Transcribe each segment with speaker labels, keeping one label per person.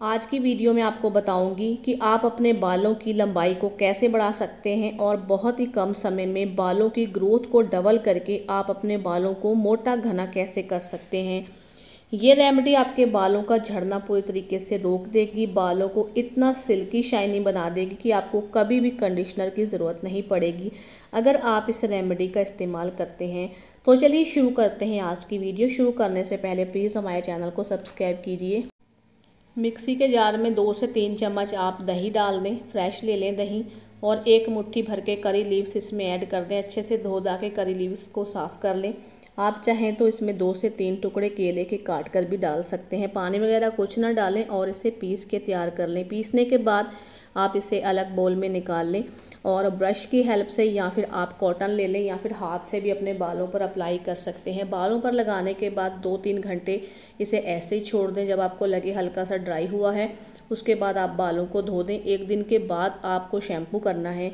Speaker 1: आज की वीडियो में आपको बताऊँगी कि आप अपने बालों की लंबाई को कैसे बढ़ा सकते हैं और बहुत ही कम समय में बालों की ग्रोथ को डबल करके आप अपने बालों को मोटा घना कैसे कर सकते हैं। ये रेमेडी आपके बालों का झड़ना पूरी तरीके से रोक देगी, बालों को इतना सिल्की शाइनी बना देगी कि आपको कभी भी कंडीशनर की ज़रूरत नहीं पड़ेगी। अगर आप इस रेमेडी का इस्तेमाल करते हैं तो चलिए शुरू करते हैं आज की वीडियो। शुरू करने से पहले प्लीज़ हमारे चैनल को सब्सक्राइब कीजिए। मिक्सी के जार में दो से तीन चम्मच आप दही डाल दें, फ्रेश ले लें दही और एक मुट्ठी भर के करी लीव्स इसमें ऐड कर दें, अच्छे से धो धा के करी लीव्स को साफ़ कर लें। आप चाहें तो इसमें दो से तीन टुकड़े केले के काट कर भी डाल सकते हैं। पानी वगैरह कुछ ना डालें और इसे पीस के तैयार कर लें। पीसने के बाद आप इसे अलग बोल में निकाल लें। और ब्रश की हेल्प से या फिर आप कॉटन ले लें या फिर हाथ से भी अपने बालों पर अप्लाई कर सकते हैं। बालों पर लगाने के बाद दो तीन घंटे इसे ऐसे ही छोड़ दें जब आपको लगे हल्का सा ड्राई हुआ है। उसके बाद आप बालों को धो दें। एक दिन के बाद आपको शैम्पू करना है।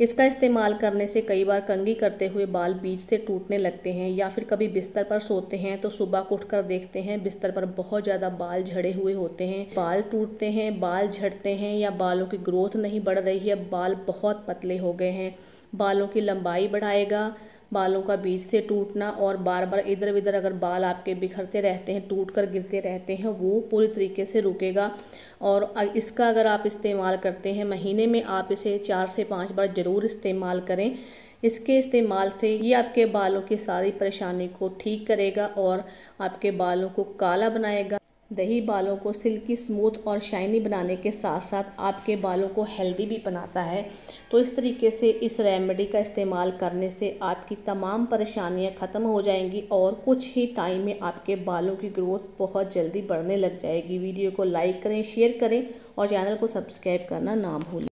Speaker 1: इसका इस्तेमाल करने से कई बार कंगी करते हुए बाल बीच से टूटने लगते हैं या फिर कभी बिस्तर पर सोते हैं तो सुबह उठ कर देखते हैं, बिस्तर पर बहुत ज़्यादा बाल झड़े हुए होते हैं। बाल टूटते हैं, बाल झड़ते हैं या बालों की ग्रोथ नहीं बढ़ रही है, बाल बहुत पतले हो गए हैं। बालों की लंबाई बढ़ाएगा बालों का बीच से टूटना और बार बार इधर उधर अगर बाल आपके बिखरते रहते हैं टूट कर गिरते रहते हैं, वो पूरी तरीके से रुकेगा। और इसका अगर आप इस्तेमाल करते हैं, महीने में आप इसे चार से पाँच बार ज़रूर इस्तेमाल करें। इसके इस्तेमाल से ये आपके बालों की सारी परेशानी को ठीक करेगा और आपके बालों को काला बनाएगा। दही बालों को सिल्की, स्मूथ और शाइनी बनाने के साथ साथ आपके बालों को हेल्दी भी बनाता है। तो इस तरीके से इस रेमेडी का इस्तेमाल करने से आपकी तमाम परेशानियाँ ख़त्म हो जाएँगी और कुछ ही टाइम में आपके बालों की ग्रोथ बहुत जल्दी बढ़ने लग जाएगी। वीडियो को लाइक करें, शेयर करें और चैनल को सब्सक्राइब करना ना भूलें।